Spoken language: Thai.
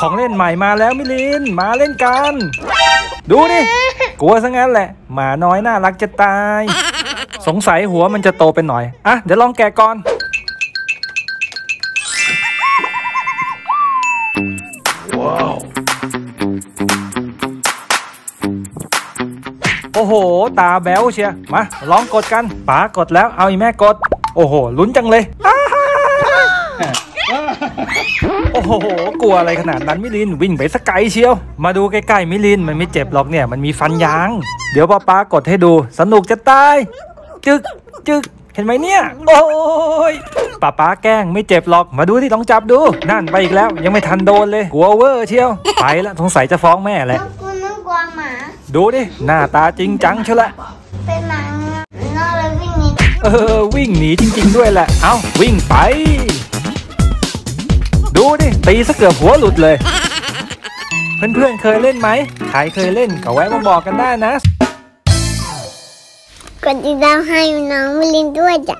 ของเล่นใหม่มาแล้วมิลิน มาเล่นกัน ดูดิกลัวซะงั้นแหละ หมาน้อยน่ารักจะตาย สงสัยหัวมันจะโตไปหน่อย อะ เดี๋ยวลองแกะก่อน โอ้โห ตาแบ๊วเชียมา ลองกดกันป๋ากดแล้วเอาอีแม่กด โอ้โห ลุ้นจังเลย โอ้โห กลัวอะไรขนาดนั้นมิลินวิ่งไปสกไกลเชียว มาดูใกล้ๆมิลินมันไม่เจ็บหรอกเนี่ยมันมีฟันยาง เดี๋ยวป้าป๊ากดให้ดู สนุกจะตาย จึกจึกเห็นไหมเนี่ย โอ้ยป้าป๊าแกล้งไม่เจ็บหรอก มาดูที่ลองจับดู นั่นไปอีกแล้ว ยังไม่ทันโดนเลย กลัวเวอร์เชียว ไปละสงสัยจะฟ้องแม่แหละน้องกูน้องกวางหมา ดูดิ หน้าตาจริงจังเชียวละ เป็นหมาเงือกน้องเลยวิ่งหนี เออ วิ่งหนีจริง ๆ ด้วยแหละ เอาวิ่งไปดูดิ ตีซะเกือบหัวหลุดเลย เพื่อนๆเคยเล่นไหมใครเคยเล่นก็แวะมาบอกกันได้นะ กดติดตามให้น้องมิลินด้วยจ้ะ